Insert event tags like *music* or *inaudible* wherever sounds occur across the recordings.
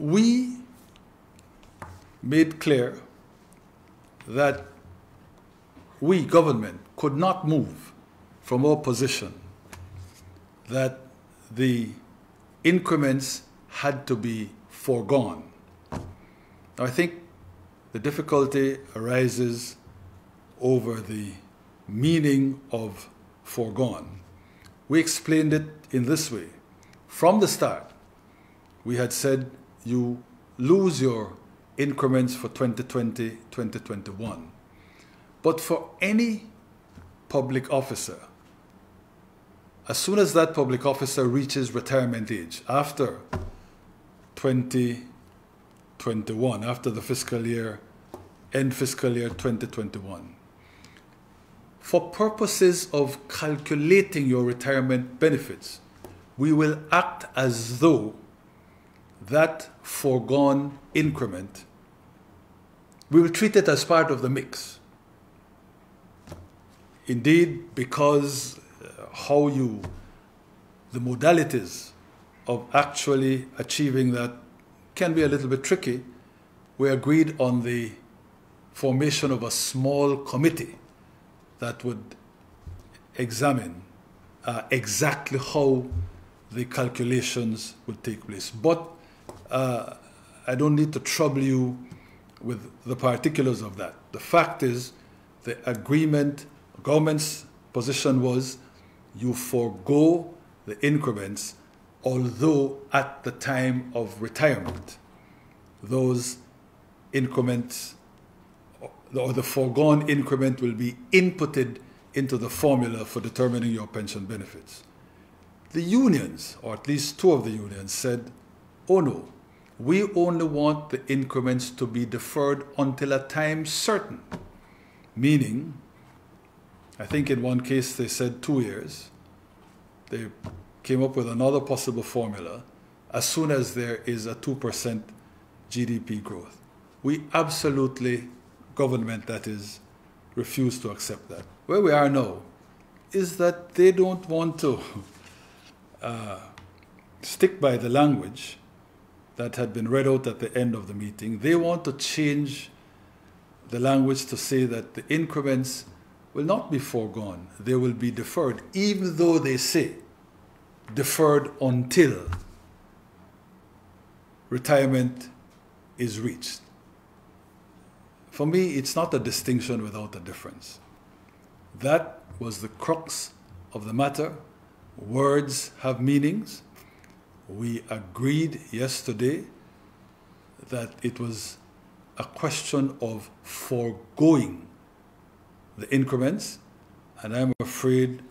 we made clear that we, government, could not move from our position that the increments had to be foregone. Now, I think the difficulty arises over the meaning of foregone. We explained it in this way. From the start, we had said you lose your increments for 2020, 2021. But for any public officer, as soon as that public officer reaches retirement age, after 2021, after the fiscal year, end fiscal year 2021, for purposes of calculating your retirement benefits, we will act as though that foregone increment, we will treat it as part of the mix. Indeed, because uh, how you, the modalities of actually achieving that can be a little bit tricky, we agreed on the formation of a small committee that would examine uh, exactly how the calculations would take place. But uh, I don't need to trouble you with the particulars of that. The fact is, the agreement, government's position was you forego the increments, although at the time of retirement, those increments or the foregone increment will be inputted into the formula for determining your pension benefits. The unions, or at least two of the unions, said, oh no, we only want the increments to be deferred until a time certain. Meaning, I think in one case they said two years. They came up with another possible formula as soon as there is a 2% GDP growth. We absolutely government that is refuse to accept that. Where we are now is that they don't want to *laughs* uh, stick by the language that had been read out at the end of the meeting. They want to change the language to say that the increments will not be foregone, they will be deferred, even though they say deferred until retirement is reached. For me, it's not a distinction without a difference. That was the crux of the matter. Words have meanings. We agreed yesterday that it was a question of foregoing the increments, and I'm afraid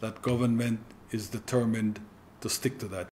that government is determined to stick to that.